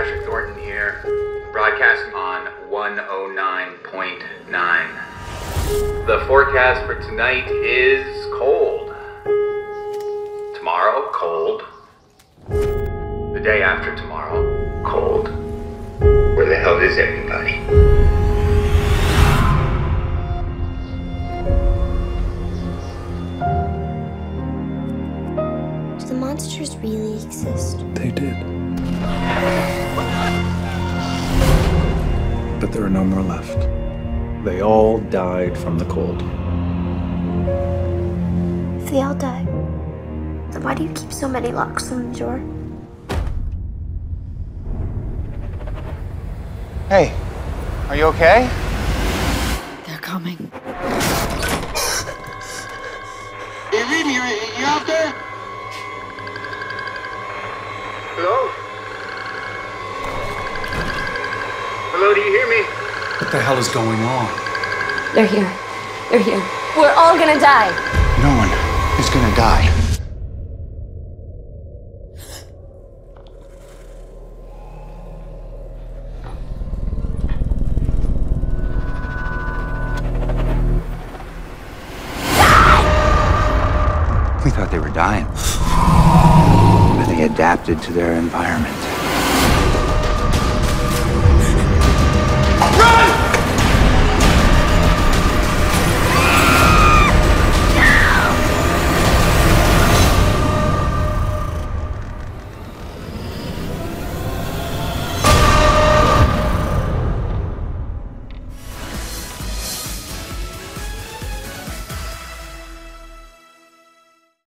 Patrick Thornton here, broadcasting on 109.9. The forecast for tonight is cold. Tomorrow, cold. The day after tomorrow, cold. Where the hell is everybody? Do the monsters really exist? They did. But there are no more left. They all died from the cold. If they all die, then why do you keep so many locks on the door? Hey, are you okay? They're coming. Hey, Reed, you, you out there? Hello, do you hear me? What the hell is going on? They're here. They're here. We're all gonna die. No one is gonna die. We thought they were dying. But they adapted to their environment.